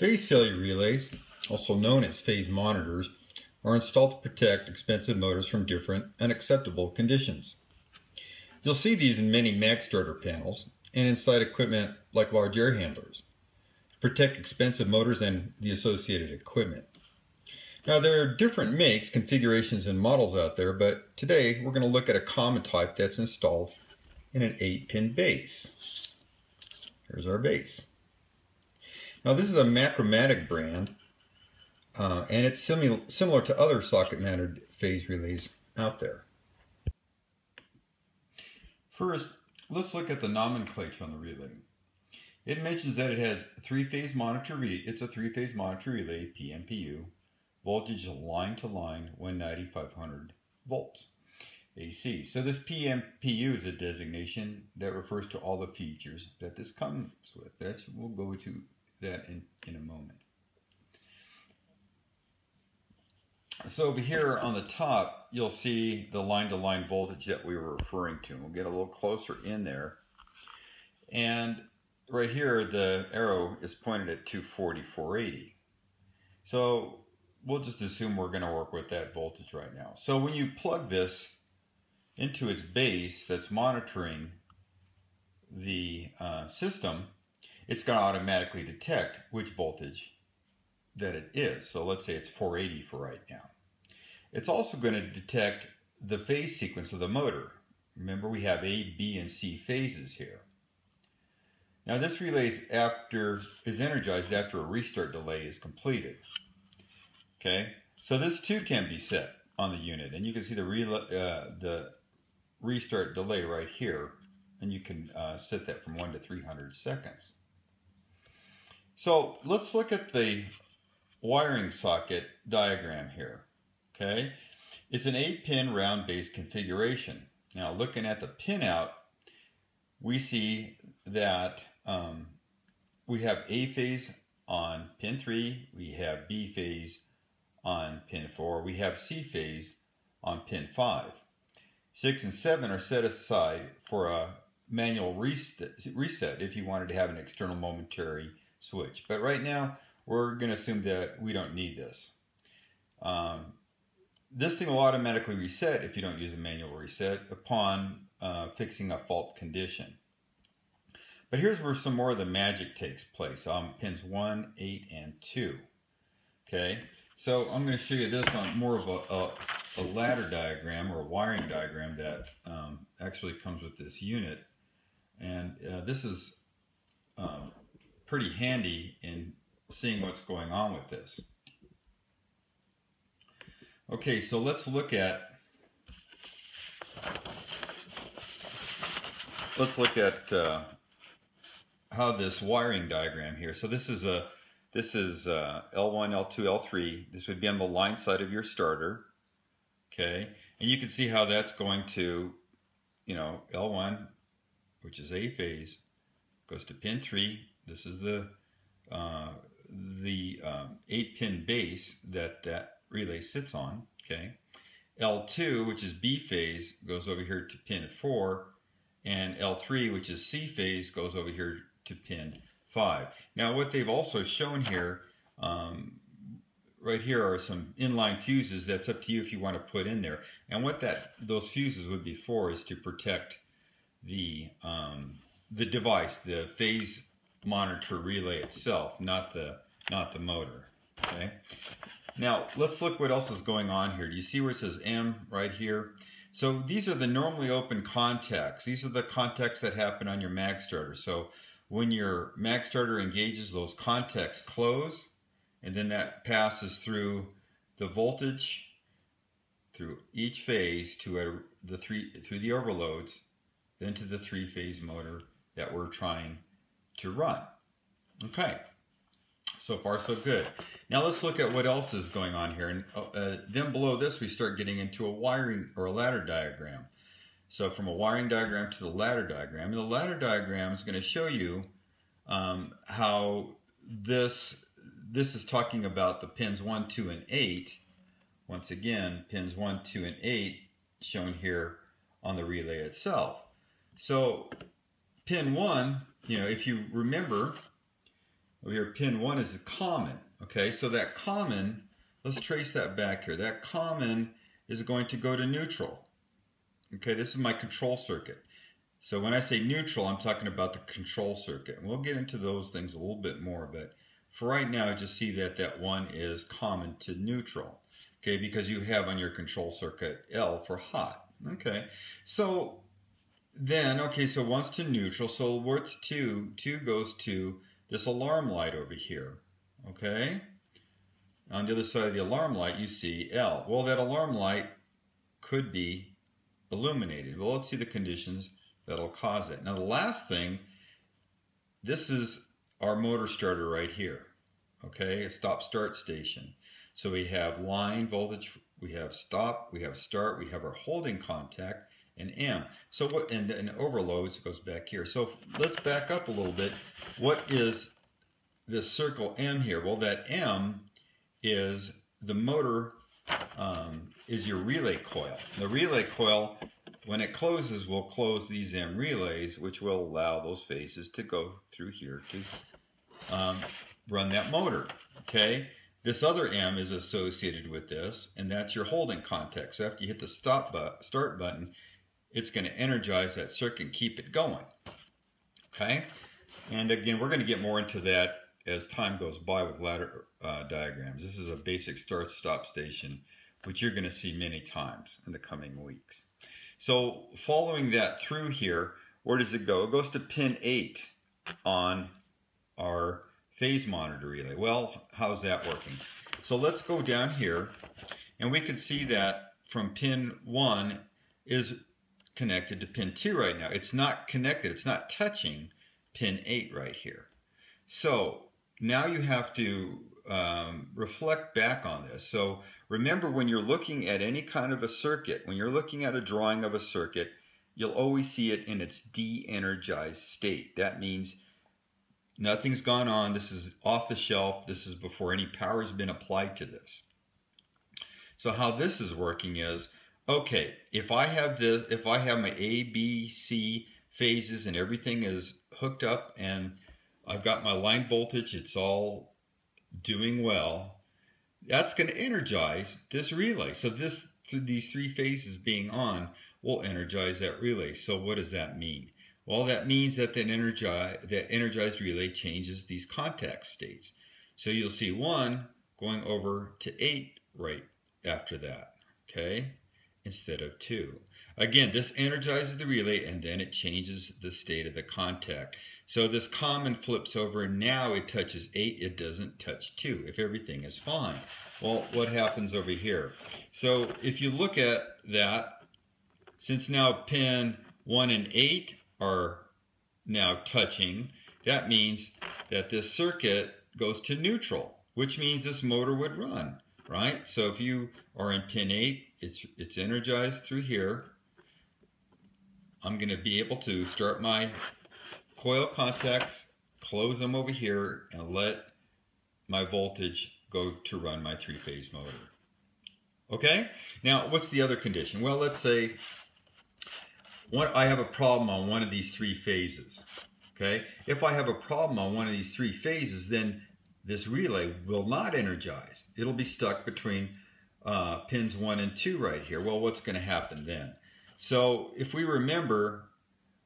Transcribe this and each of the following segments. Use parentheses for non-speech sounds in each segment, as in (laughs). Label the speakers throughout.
Speaker 1: Phase failure relays, also known as phase monitors, are installed to protect expensive motors from different unacceptable conditions. You'll see these in many mag starter panels and inside equipment like large air handlers to protect expensive motors and the associated equipment. Now there are different makes, configurations, and models out there, but today we're going to look at a common type that's installed in an 8-pin base. Here's our base. Now this is a Macromatic brand, uh, and it's similar similar to other socket-mounted phase relays out there. First, let's look at the nomenclature on the relay. It mentions that it has three-phase monitor relay. It's a three-phase monitor relay, PMPU. Voltage line to line, 190, 500 volts. AC. So this PMPU is a designation that refers to all the features that this comes with. That's we'll go to that in, in a moment. So over here on the top, you'll see the line-to-line -line voltage that we were referring to. We'll get a little closer in there. And right here, the arrow is pointed at 240, 480. So we'll just assume we're going to work with that voltage right now. So when you plug this into its base that's monitoring the uh, system, it's going to automatically detect which voltage that it is. So let's say it's 480 for right now. It's also going to detect the phase sequence of the motor. Remember we have A, B, and C phases here. Now this relay after, is energized after a restart delay is completed. Okay, so this too can be set on the unit and you can see the, uh, the restart delay right here and you can uh, set that from 1 to 300 seconds. So let's look at the wiring socket diagram here. Okay, it's an 8-pin round base configuration. Now looking at the pinout, we see that um, we have A phase on pin 3, we have B phase on pin 4, we have C phase on pin 5. 6 and 7 are set aside for a manual reset, reset if you wanted to have an external momentary switch. But right now, we're going to assume that we don't need this. Um, this thing will automatically reset if you don't use a manual reset upon uh, fixing a fault condition. But here's where some more of the magic takes place on pins 1, 8, and 2. Okay, so I'm going to show you this on more of a, a, a ladder diagram or a wiring diagram that um, actually comes with this unit. And uh, this is um, pretty handy in seeing what's going on with this. Okay, so let's look at let's look at uh, how this wiring diagram here. So this is a this is uh, L1, L2, L3. This would be on the line side of your starter. Okay, and you can see how that's going to, you know, L1, which is A phase, goes to pin 3, this is the uh, the um, eight pin base that that relay sits on. Okay, L2, which is B phase, goes over here to pin four, and L3, which is C phase, goes over here to pin five. Now, what they've also shown here, um, right here are some inline fuses. That's up to you if you want to put in there. And what that those fuses would be for is to protect the um, the device, the phase monitor relay itself, not the not the motor. Okay. Now let's look what else is going on here. Do you see where it says M right here? So these are the normally open contacts. These are the contacts that happen on your mag starter. So when your mag starter engages, those contacts close, and then that passes through the voltage through each phase to a, the three through the overloads, then to the three-phase motor that we're trying to run. Okay, so far so good. Now let's look at what else is going on here. And uh, uh, then below this, we start getting into a wiring or a ladder diagram. So from a wiring diagram to the ladder diagram, the ladder diagram is going to show you um, how this this is talking about the pins 1, 2, and 8. Once again, pins 1, 2, and 8 shown here on the relay itself. So pin 1 you know, if you remember, over here, pin 1 is a common. Okay, so that common, let's trace that back here. That common is going to go to neutral. Okay, this is my control circuit. So when I say neutral, I'm talking about the control circuit. And we'll get into those things a little bit more, but for right now, just see that that one is common to neutral. Okay, because you have on your control circuit L for hot. Okay, so then, okay, so one's to neutral, so what's two? Two goes to this alarm light over here. Okay, on the other side of the alarm light, you see L. Well, that alarm light could be illuminated. Well, let's see the conditions that'll cause it. Now, the last thing, this is our motor starter right here. Okay, a stop-start station. So we have line voltage, we have stop, we have start, we have our holding contact, and M. So what, and, and overloads goes back here. So let's back up a little bit. What is this circle M here? Well, that M is the motor um, is your relay coil. The relay coil, when it closes, will close these M relays, which will allow those phases to go through here to um, run that motor. Okay. This other M is associated with this, and that's your holding contact. So after you hit the stop but start button, it's going to energize that circuit and keep it going. Okay. And again, we're going to get more into that as time goes by with ladder uh, diagrams. This is a basic start-stop station, which you're going to see many times in the coming weeks. So following that through here, where does it go? It goes to pin 8 on our phase monitor relay. Well, how's that working? So let's go down here, and we can see that from pin 1 is connected to pin 2 right now. It's not connected, it's not touching pin 8 right here. So now you have to um, reflect back on this. So remember when you're looking at any kind of a circuit, when you're looking at a drawing of a circuit, you'll always see it in its de-energized state. That means nothing's gone on. This is off the shelf. This is before any power has been applied to this. So how this is working is, okay, if I have this, if I have my A, B, C phases and everything is hooked up and I've got my line voltage, it's all doing well. That's going to energize this relay. So this these three phases being on will energize that relay. So what does that mean? Well, that means that the energized, that energized relay changes these contact states. So you'll see one going over to eight right after that, okay, instead of two. Again, this energizes the relay and then it changes the state of the contact. So this common flips over and now it touches 8, it doesn't touch 2 if everything is fine. Well, what happens over here? So if you look at that, since now pin 1 and 8 are now touching, that means that this circuit goes to neutral, which means this motor would run, right? So if you are in pin 8, it's, it's energized through here. I'm going to be able to start my coil contacts, close them over here, and let my voltage go to run my three-phase motor. Okay? Now, what's the other condition? Well, let's say one, I have a problem on one of these three phases. Okay? If I have a problem on one of these three phases, then this relay will not energize. It'll be stuck between uh, pins 1 and 2 right here. Well, what's going to happen then? So if we remember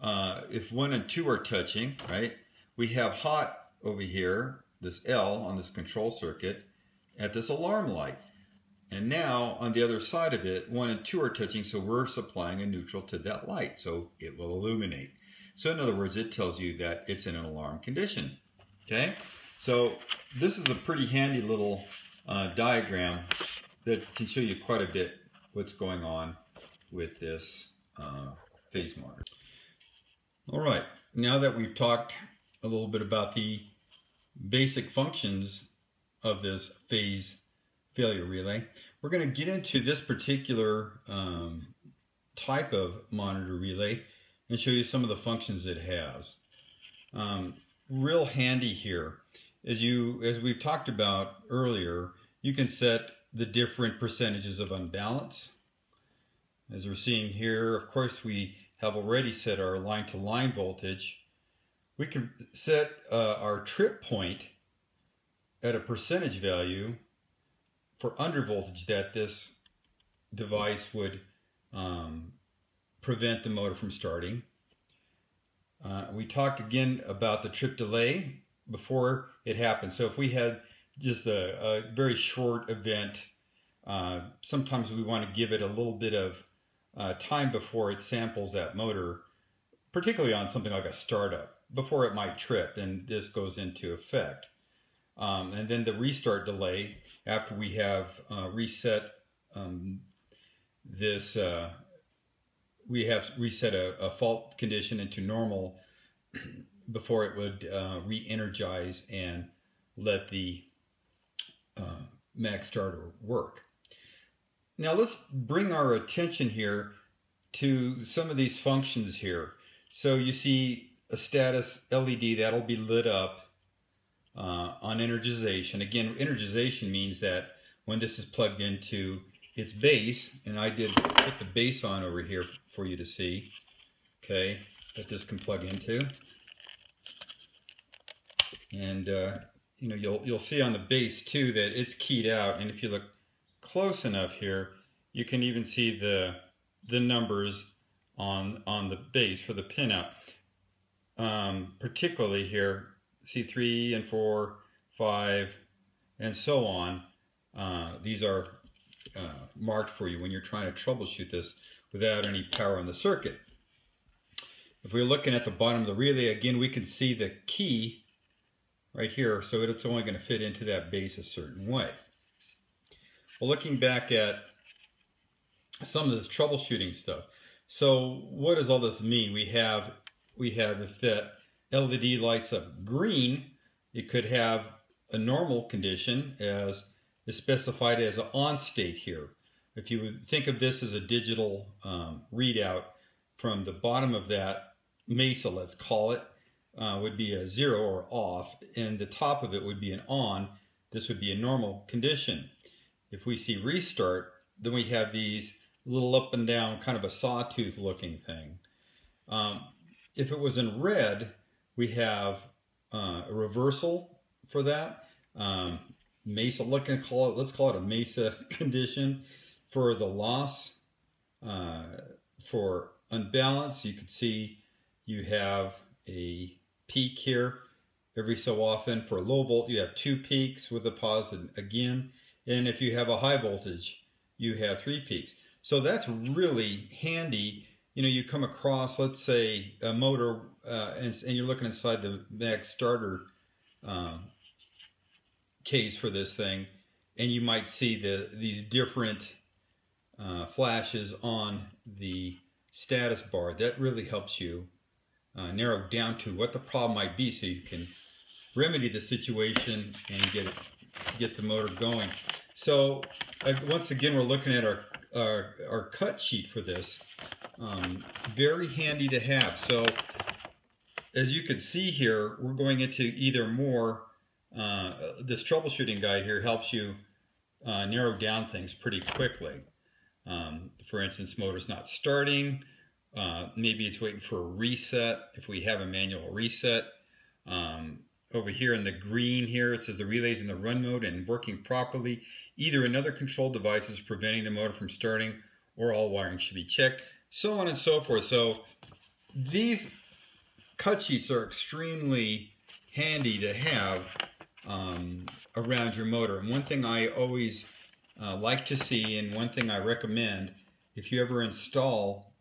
Speaker 1: uh, if one and two are touching, right, we have hot over here, this L on this control circuit, at this alarm light. And now on the other side of it, one and two are touching, so we're supplying a neutral to that light, so it will illuminate. So in other words, it tells you that it's in an alarm condition. Okay, so this is a pretty handy little uh, diagram that can show you quite a bit what's going on with this uh, phase monitor. All right, now that we've talked a little bit about the basic functions of this phase failure relay, we're going to get into this particular um, type of monitor relay and show you some of the functions it has. Um, real handy here, as you as we've talked about earlier, you can set the different percentages of unbalance. As we're seeing here, of course, we have already set our line-to-line -line voltage, we can set uh, our trip point at a percentage value for under voltage that this device would um, prevent the motor from starting. Uh, we talked again about the trip delay before it happened. So if we had just a, a very short event, uh, sometimes we want to give it a little bit of uh, time before it samples that motor, particularly on something like a startup, before it might trip, and this goes into effect. Um, and then the restart delay after we have uh, reset um, this, uh, we have reset a, a, fault condition into normal before it would uh, re-energize and let the uh, mag starter work. Now let's bring our attention here to some of these functions here. So you see a status LED that'll be lit up uh, on energization. Again, energization means that when this is plugged into its base, and I did put the base on over here for you to see, okay, that this can plug into. And, uh, you know, you'll, you'll see on the base too that it's keyed out, and if you look close enough here, you can even see the, the numbers on, on the base for the pinout. Um, particularly here, see three and 4, 5, and so on. Uh, these are uh, marked for you when you're trying to troubleshoot this without any power on the circuit. If we're looking at the bottom of the relay, again, we can see the key right here, so it's only going to fit into that base a certain way. Well, looking back at some of this troubleshooting stuff. So what does all this mean? We have we have if that LED lights up green, it could have a normal condition as is specified as an on state here. If you would think of this as a digital um, readout from the bottom of that mesa, let's call it, uh, would be a zero or off, and the top of it would be an on. This would be a normal condition. If we see restart, then we have these little up and down, kind of a sawtooth looking thing. Um, if it was in red, we have uh, a reversal for that. Um, mesa, call it, let's call it a mesa (laughs) condition. For the loss, uh, for unbalance, you can see you have a peak here every so often. For a low volt, you have two peaks with a positive again. And if you have a high voltage, you have three peaks. So that's really handy. You know, you come across, let's say, a motor, uh, and, and, you're looking inside the mag starter um, case for this thing, and you might see the these different uh, flashes on the status bar. That really helps you uh, narrow down to what the problem might be, so you can remedy the situation and get it, get the motor going. So once again, we're looking at our our, our cut sheet for this. Um, very handy to have. So as you can see here, we're going into either more, uh, this troubleshooting guide here helps you uh, narrow down things pretty quickly. Um, for instance, motor's not starting, uh, maybe it's waiting for a reset if we have a manual reset. Um, over here in the green here, it says the relays in the run mode and working properly. Either another control device is preventing the motor from starting or all wiring should be checked, so on and so forth. So these cut sheets are extremely handy to have um, around your motor. And one thing I always uh, like to see and one thing I recommend if you ever install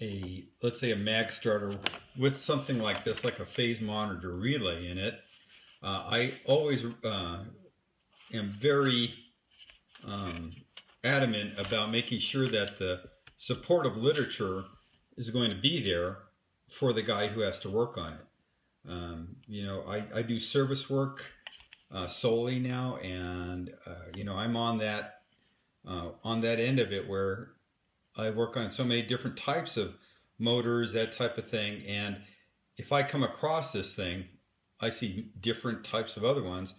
Speaker 1: a, let's say a mag starter with something like this, like a phase monitor relay in it, uh, I always uh, am very um, adamant about making sure that the supportive literature is going to be there for the guy who has to work on it. Um, you know, I, I do service work uh, solely now, and uh, you know, I'm on that uh, on that end of it where I work on so many different types of motors, that type of thing. And if I come across this thing, I see different types of other ones.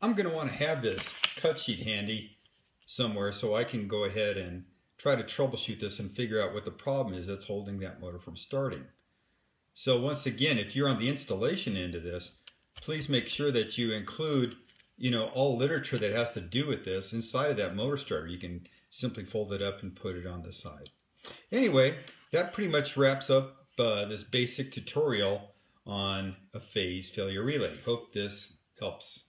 Speaker 1: I'm going to want to have this cut sheet handy somewhere so I can go ahead and try to troubleshoot this and figure out what the problem is that's holding that motor from starting. So once again, if you're on the installation end of this, please make sure that you include you know, all literature that has to do with this inside of that motor starter. You can simply fold it up and put it on the side. Anyway, that pretty much wraps up uh, this basic tutorial on a phase failure relay. Hope this helps.